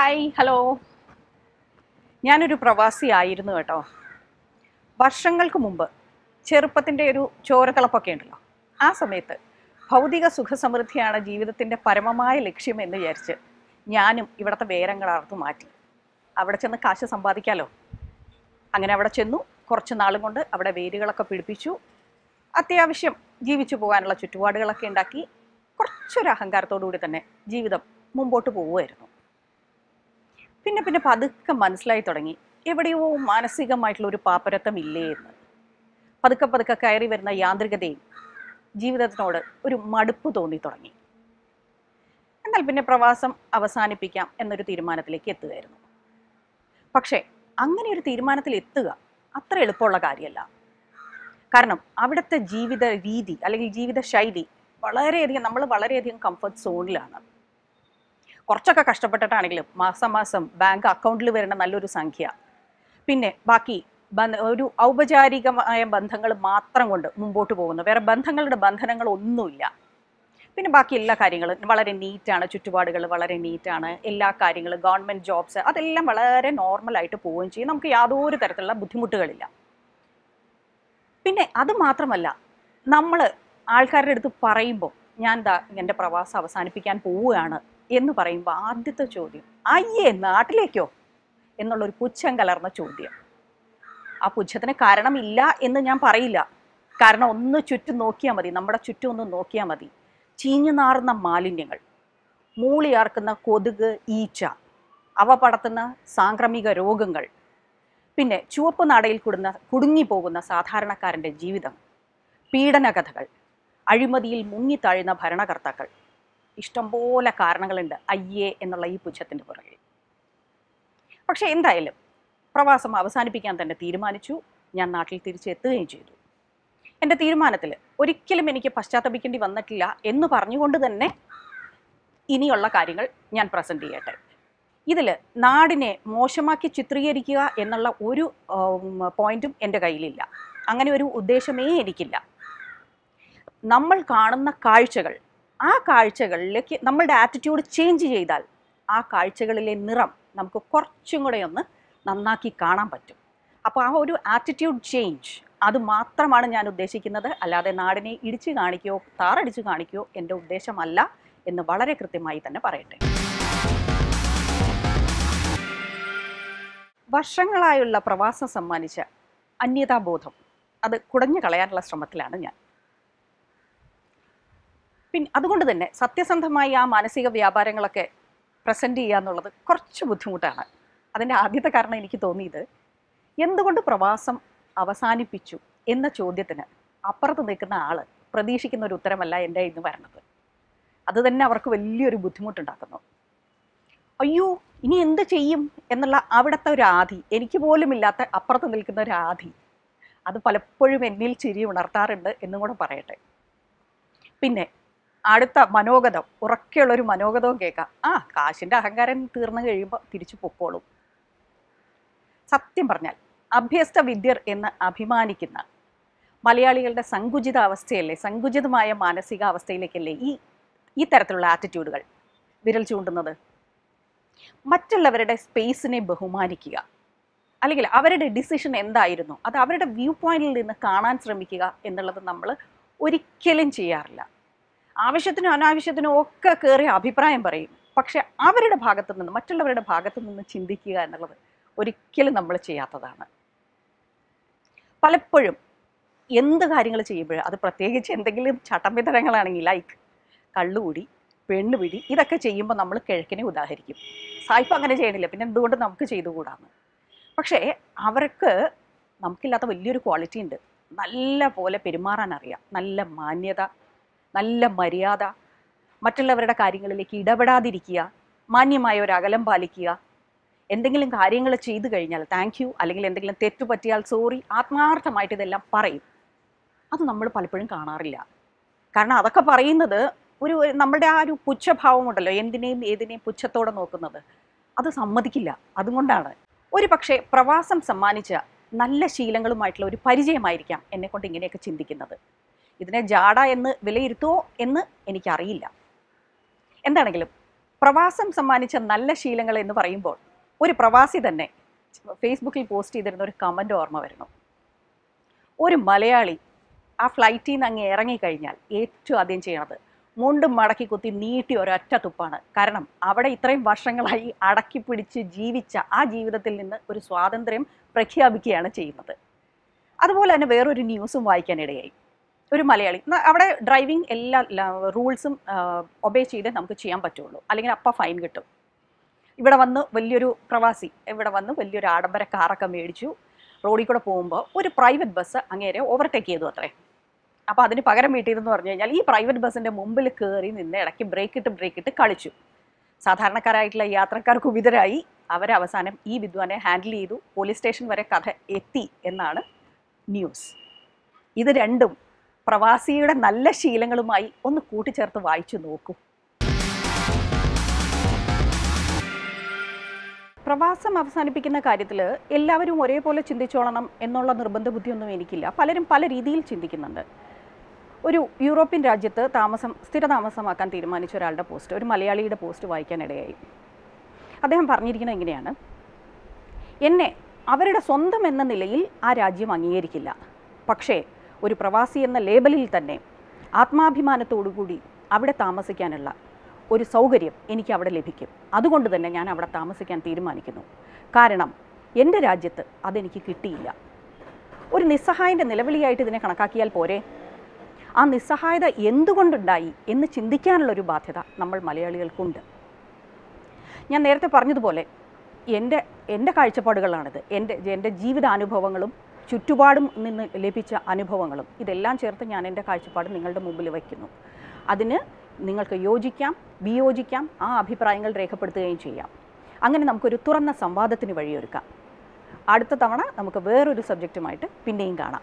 Hi hello ഞാനൊരു പ്രവാസിയായിരുന്നു കേട്ടോ. വർഷങ്ങൾക്ക് മുമ്പ് ചെറുപ്പത്തിന്റെ ഒരു ചോരത്തിളപ്പൊക്കെ ഉണ്ടല്ലോ. ആ സമയത്ത് ഭൗതിക സുഖസമൃദ്ധിയാണ് ജീവിതത്തിന്റെ പരമമായ ലക്ഷ്യം എന്ന് വിചാരിച്ച് ഞാനും ഇവിടുത്തെ വേരങ്ങളർത്ത് മാറ്റി. അവിടെ ചെന്ന് കാശ് സമ്പാദിക്കാലോ? അങ്ങനെ അവിടെ ചെന്നു. കുറച്ച് നാളും കൊണ്ട് അവിടെ വേരുകളൊക്കെ പിടിപ്പിച്ചു. അത്യാവശ്യം ജീവിച്ചു പോകാനുള്ള ചുറ്റുപാടുകളൊക്കെ ഉണ്ടാക്കി കുറച്ചൊരു അഹങ്കാരത്തോടു കൂടി തന്നെ ജീവിതം മുമ്പോട്ട് പോവുമായിരുന്നു. പിന്നെ പിന്നെ പതുക്കെ മനസ്സിലായി തുടങ്ങി. എവിടെയോ മാനസികമായിട്ടുള്ള ഒരു പാപ്പരത്വം ഇല്ലേ എന്ന്. പതുക്കെ പതുക്കെ കയറി വരുന്ന യാന്ത്രികതയും ജീവിതത്തിനോട് ഒരു മടുപ്പ് തോന്നി തുടങ്ങി. എന്നാൽ പിന്നെ പ്രവാസം അവസാനിപ്പിക്കാം എന്നൊരു തീരുമാനത്തിലേക്ക് എത്തുകയായിരുന്നു. പക്ഷേ അങ്ങനെ ഒരു തീരുമാനത്തിൽ എത്തുക അത്ര എളുപ്പമുള്ള കാര്യമല്ല. കാരണം അവിടുത്തെ ജീവിത രീതി അല്ലെങ്കിൽ ജീവിത ശൈലി വളരെയധികം നമ്മൾ വളരെയധികം കംഫർട്ട് സോണിലാണ് കുറച്ചൊക്കെ കഷ്ടപ്പെട്ടിട്ടാണെങ്കിലും മാസം മാസം ബാങ്ക് അക്കൗണ്ടിൽ വരുന്ന നല്ലൊരു സംഖ്യ. പിന്നെ ബാക്കി ഒരു ഔപചാരികമായ ബന്ധങ്ങൾ മാത്രം കൊണ്ട് മുമ്പോട്ട് പോകുന്നു. വേറെ ബന്ധങ്ങളുടെ ബന്ധനങ്ങൾ ഒന്നുമില്ല. പിന്നെ ബാക്കി എല്ലാ കാര്യങ്ങളും വളരെ നീറ്റാണ്. ചുറ്റുപാടുകൾ വളരെ നീറ്റാണ്. എല്ലാ കാര്യങ്ങളും ഗവൺമെന്റ് ജോബ്സ് അതെല്ലാം വളരെ നോർമലായിട്ട് പോവുകയും ചെയ്യും. നമുക്ക് യാതൊരു തരത്തിലുള്ള ബുദ്ധിമുട്ടുകളില്ല. പിന്നെ അത് മാത്രമല്ല നമ്മൾ ആൾക്കാരുടെ അടുത്ത് പറയുമ്പോൾ ഞാൻ ദാ എന്റെ പ്രവാസം അവസാനിപ്പിക്കാൻ പോവുകയാണ്. എന്ന് പറയുമ്പോൾ ആദ്യത്തെ ചോദ്യം അയ്യേ നാട്ടിലേക്കോ? എന്നുള്ളൊരു പുച്ഛം കലർന്ന ചോദ്യം. ആ പുച്ഛത്തിന് കാരണമില്ല എന്ന് ഞാൻ പറയില്ല. കാരണം ഒന്ന് ചുറ്റും നോക്കിയാൽ മതി നമ്മുടെ ചുറ്റും ഒന്ന് നോക്കിയാൽ മതി. ചീഞ്ഞു നാറുന്ന മാലിന്യങ്ങൾ മൂളിയാർക്കുന്ന കൊതുക് ഈച്ച അവ പടത്തുന്ന സാംക്രമിക രോഗങ്ങൾ പിന്നെ ചുവപ്പ് നാടയിൽ കുടുന്ന കുടുങ്ങിപ്പോകുന്ന സാധാരണക്കാരന്റെ ജീവിതം പീഡനകഥകൾ അഴിമതിയിൽ മുങ്ങിത്താഴുന്ന ഭരണകർത്താക്കൾ ഇഷ്ടംപോലെ കാരണങ്ങളുണ്ട്. അയ്യേ എന്നുള്ള ഈ പുച്ഛത്തിന്റെ പുറകിൽ. പക്ഷെ എന്തായാലും പ്രവാസം അവസാനിപ്പിക്കാൻ തന്നെ തീരുമാനിച്ചു. ഞാൻ നാട്ടിൽ തിരിച്ചെത്തുകയും ചെയ്തു. എന്റെ തീരുമാനത്തിൽ ഒരിക്കലും എനിക്ക് പശ്ചാത്തപിക്കേണ്ടി വന്നിട്ടില്ല എന്ന് പറഞ്ഞുകൊണ്ട് തന്നെ ഇനിയുള്ള കാര്യങ്ങൾ ഞാൻ പ്രസന്റ് ചെയ്യട്ടെ. ഇതിൽ നാടിനെ മോശമാക്കി ചിത്രീകരിക്കുക എന്നുള്ള ഒരു പോയിന്റും എന്റെ കയ്യിലില്ല. അങ്ങനെ ഒരു ഉദ്ദേശമേ എനിക്കില്ല. നമ്മൾ കാണുന്ന കാഴ്ചകൾ ആ കാഴ്ചകളിലേക്ക് നമ്മളുടെ ആറ്റിറ്റ്യൂഡ് ചേഞ്ച് ചെയ്താൽ ആ കാഴ്ചകളിലെ നിറം നമുക്ക് കുറച്ചും കൂടെ ഒന്ന് നന്നാക്കി കാണാൻ പറ്റും. അപ്പോൾ ആ ഒരു ആറ്റിറ്റ്യൂഡ് ചേഞ്ച് അത് മാത്രമാണ് ഞാൻ ഉദ്ദേശിക്കുന്നത്. അല്ലാതെ നാടിനെ ഇടിച്ചു കാണിക്കുകയോ താറടിച്ചു കാണിക്കുകയോ എന്റെ ഉദ്ദേശമല്ല എന്ന് വളരെ കൃത്യമായി തന്നെ പറയട്ടെ. വർഷങ്ങളായുള്ള പ്രവാസം സമ്മാനിച്ച അന്യതാബോധം. അത് കുടഞ്ഞു കളയാനുള്ള ശ്രമത്തിലാണ് ഞാൻ. പിന്നെ അതുകൊണ്ട് തന്നെ സത്യസന്ധമായി ആ മാനസിക വ്യാപാരങ്ങളൊക്കെ പ്രസന്റ് ചെയ്യുക എന്നുള്ളത് കുറച്ച് ബുദ്ധിമുട്ടാണ്. അതിന്റെ ആദ്യത്തെ കാരണം എനിക്ക് തോന്നിയത് എന്തുകൊണ്ട് പ്രവാസം അവസാനിപ്പിച്ചു എന്ന ചോദ്യത്തിന് അപ്പുറത്ത് നിൽക്കുന്ന ആൾ പ്രതീക്ഷിക്കുന്ന ഒരു ഉത്തരമല്ല എന്റെ ഇന്ന് വരണത്. അത് തന്നെ അവർക്ക് വലിയൊരു ബുദ്ധിമുട്ടുണ്ടാക്കുന്നു. അയ്യോ ഇനി എന്ത് ചെയ്യും എന്നുള്ള അവിടുത്തെ ഒരു ആധി എനിക്ക് പോലും ഇല്ലാത്ത അപ്പുറത്ത് നിൽക്കുന്ന ഒരു ആധി അത് പലപ്പോഴും എന്നിൽ ചിരി ഉണർത്താറുണ്ട് എന്നും കൂടെ പറയട്ടെ. പിന്നെ അടുത്ത മനോഗതം ഉറക്കെയുള്ളൊരു മനോഗതവും കേൾക്കാം. ആ കാശിന്റെ അഹങ്കാരം തീർന്നു കഴിയുമ്പോൾ തിരിച്ചു പൊക്കോളും. സത്യം പറഞ്ഞാൽ അഭ്യസ്ത വിദ്യർ എന്ന് അഭിമാനിക്കുന്ന മലയാളികളുടെ സങ്കുചിത അവസ്ഥയല്ലേ സങ്കുചിതമായ മാനസികാവസ്ഥയിലേക്കല്ലേ ഈ ഈ തരത്തിലുള്ള ആറ്റിറ്റ്യൂഡുകൾ വിരൽ ചൂണ്ടുന്നത്? മറ്റുള്ളവരുടെ സ്പേസിനെ ബഹുമാനിക്കുക. അല്ലെങ്കിൽ അവരുടെ ഡിസിഷൻ എന്തായിരുന്നു അത് അവരുടെ വ്യൂ പോയിന്റിൽ നിന്ന് കാണാൻ ശ്രമിക്കുക എന്നുള്ളത് നമ്മൾ ഒരിക്കലും ചെയ്യാറില്ല. ആവശ്യത്തിനും അനാവശ്യത്തിനും ഒക്കെ കയറി അഭിപ്രായം പറയും. പക്ഷെ അവരുടെ ഭാഗത്തു നിന്ന് മറ്റുള്ളവരുടെ ഭാഗത്തു നിന്ന് ചിന്തിക്കുക എന്നുള്ളത് ഒരിക്കലും നമ്മൾ ചെയ്യാത്തതാണ്. പലപ്പോഴും എന്ത് കാര്യങ്ങൾ ചെയ്യുമ്പോഴും അത് പ്രത്യേകിച്ച് എന്തെങ്കിലും ചട്ടമ്പിതരങ്ങളാണെങ്കിൽ ലൈക്ക് കള്ളുകൂടി പെണ്ണുപിടി ഇതൊക്കെ ചെയ്യുമ്പോൾ നമ്മൾ കിഴക്കിനെ ഉദാഹരിക്കും. സായിപ്പ് അങ്ങനെ ചെയ്യണില്ല പിന്നെ എന്തുകൊണ്ട് നമുക്ക് ചെയ്തുകൂടാന്ന്? പക്ഷേ അവർക്ക് നമുക്കില്ലാത്ത വലിയൊരു ക്വാളിറ്റി ഉണ്ട്. നല്ല പോലെ പെരുമാറാൻ അറിയാം. നല്ല മാന്യത നല്ല മര്യാദ. മറ്റുള്ളവരുടെ കാര്യങ്ങളിലേക്ക് ഇടപെടാതിരിക്കുക. മാന്യമായ ഒരു അകലം പാലിക്കുക. എന്തെങ്കിലും കാര്യങ്ങൾ ചെയ്തു കഴിഞ്ഞാൽ താങ്ക് യു അല്ലെങ്കിൽ എന്തെങ്കിലും തെറ്റു പറ്റിയാൽ സോറി ആത്മാർത്ഥമായിട്ട് ഇതെല്ലാം പറയും. അത് നമ്മൾ പലപ്പോഴും കാണാറില്ല. കാരണം അതൊക്കെ പറയുന്നത് ഒരു നമ്മുടെ ആ ഒരു പുച്ഛഭാവം ഉണ്ടല്ലോ. എന്തിനേയും ഏതിനേയും പുച്ഛത്തോടെ നോക്കുന്നത്. അത് സമ്മതിക്കില്ല. അതുകൊണ്ടാണ്. ഒരു പക്ഷേ പ്രവാസം സമ്മാനിച്ച നല്ല ശീലങ്ങളുമായിട്ടുള്ള ഒരു പരിചയമായിരിക്കാം എന്നെക്കൊണ്ട് ഇങ്ങനെയൊക്കെ ചിന്തിക്കുന്നത്. ഇതിനെ ജാട എന്ന് വിലയിരുത്തുമോ എന്ന് എനിക്കറിയില്ല. എന്താണെങ്കിലും പ്രവാസം സമ്മാനിച്ച നല്ല ശീലങ്ങൾ എന്ന് പറയുമ്പോൾ ഒരു പ്രവാസി തന്നെ ഫേസ്ബുക്കിൽ പോസ്റ്റ് ചെയ്തിരുന്ന ഒരു കമന്റ് ഓർമ്മ വരുന്നു. ഒരു മലയാളി ആ ഫ്ലൈറ്റിൽ നിന്ന് അങ്ങ് ഇറങ്ങിക്കഴിഞ്ഞാൽ ഏറ്റവും ആദ്യം ചെയ്യണത് മുണ്ടും മടക്കി കുത്തി നീട്ടി ഒരൊറ്റ തുപ്പാണ്. കാരണം അവിടെ ഇത്രയും വർഷങ്ങളായി അടക്കി പിടിച്ച് ജീവിച്ച ആ ജീവിതത്തിൽ നിന്ന് ഒരു സ്വാതന്ത്ര്യം പ്രഖ്യാപിക്കുകയാണ് ചെയ്യുന്നത്. അതുപോലെ തന്നെ വേറൊരു ന്യൂസും വായിക്കാനിടയായി ഒരു മലയാളി. അവിടെ ഡ്രൈവിംഗ് എല്ലാ റൂൾസും ഒബേ ചെയ്ത് നമുക്ക് ചെയ്യാൻ പറ്റുള്ളൂ. അല്ലെങ്കിൽ അപ്പം ഫൈൻ കിട്ടും. ഇവിടെ വന്ന് വലിയൊരു പ്രവാസി ഇവിടെ വന്ന് വലിയൊരു ആഡംബര കാറൊക്കെ മേടിച്ചു. റോഡിൽ കൂടെ പോകുമ്പോൾ ഒരു പ്രൈവറ്റ് ബസ് അങ്ങേരെ ഓവർടേക്ക് ചെയ്തു അത്രേ. അപ്പോൾ അതിന് പകരം വീട്ടിയതെന്ന് പറഞ്ഞു കഴിഞ്ഞാൽ ഈ പ്രൈവറ്റ് ബസ്സിന്റെ മുമ്പിൽ കയറി നിന്ന് ഇടയ്ക്ക് ബ്രേക്ക് ഇട്ട് ബ്രേക്ക് ഇട്ട് കളിച്ചു. സാധാരണക്കാരായിട്ടുള്ള യാത്രക്കാർക്ക് ഉപിതരായി അവരവസാനം ഈ വിദ്വാനെ ഹാൻഡിൽ ചെയ്തു. പോലീസ് സ്റ്റേഷൻ വരെ കഥ എത്തി എന്നാണ് ന്യൂസ് ഇത് രണ്ടും പ്രവാസിയുടെ നല്ല ശീലങ്ങളുമായി ഒന്ന് കൂട്ടിച്ചേർത്ത് വായിച്ചു നോക്കൂ. പ്രവാസം അവസാനിപ്പിക്കുന്ന കാര്യത്തിൽ എല്ലാവരും ഒരേപോലെ ചിന്തിച്ചോളണം എന്നുള്ള നിർബന്ധ ബുദ്ധിയൊന്നും എനിക്കില്ല. പലരും പല രീതിയിൽ ചിന്തിക്കുന്നുണ്ട്. ഒരു യൂറോപ്യൻ രാജ്യത്ത് താമസം സ്ഥിരതാമസമാക്കാൻ തീരുമാനിച്ച ഒരാളുടെ പോസ്റ്റ് ഒരു മലയാളിയുടെ പോസ്റ്റ് വായിക്കാനിടയായി അദ്ദേഹം പറഞ്ഞിരിക്കുന്നത് എങ്ങനെയാണ് എന്നെ അവരുടെ സ്വന്തം എന്ന നിലയിൽ ആ രാജ്യം അംഗീകരിക്കില്ല. പക്ഷേ ഒരു പ്രവാസി എന്ന ലേബലിൽ തന്നെ ആത്മാഭിമാനത്തോടുകൂടി അവിടെ താമസിക്കാനുള്ള ഒരു സൗകര്യം എനിക്ക് അവിടെ ലഭിക്കും. അതുകൊണ്ട് തന്നെ ഞാൻ അവിടെ താമസിക്കാൻ തീരുമാനിക്കുന്നു. കാരണം എന്റെ രാജ്യത്ത് അതെനിക്ക് കിട്ടിയില്ല. ഒരു നിസ്സഹായന്റെ നിലവിളിയായിട്ട് ഇതിനെ കണക്കാക്കിയാൽ പോരെ? ആ നിസ്സഹായത എന്തുകൊണ്ടുണ്ടായി എന്ന് ചിന്തിക്കാനുള്ളൊരു ബാധ്യത നമ്മൾ മലയാളികൾക്കുണ്ട്. ഞാൻ നേരത്തെ പറഞ്ഞതുപോലെ എന്റെ എന്റെ കാഴ്ചപ്പാടുകളാണിത്. എന്റെ എന്റെ ജീവിതാനുഭവങ്ങളും ചുറ്റുപാടും നിന്ന് ലഭിച്ച അനുഭവങ്ങളും ഇതെല്ലാം ചേർത്ത് ഞാൻ എന്റെ കാഴ്ചപ്പാട് നിങ്ങളുടെ മുമ്പിൽ വയ്ക്കുന്നു. അതിന് നിങ്ങൾക്ക് യോജിക്കാം വിയോജിക്കാം ആ അഭിപ്രായങ്ങൾ രേഖപ്പെടുത്തുകയും ചെയ്യാം. അങ്ങനെ നമുക്കൊരു തുറന്ന സംവാദത്തിന് വഴിയൊരുക്കാം. അടുത്ത തവണ നമുക്ക് വേറൊരു സബ്ജക്റ്റുമായിട്ട് പിന്നെയും കാണാം.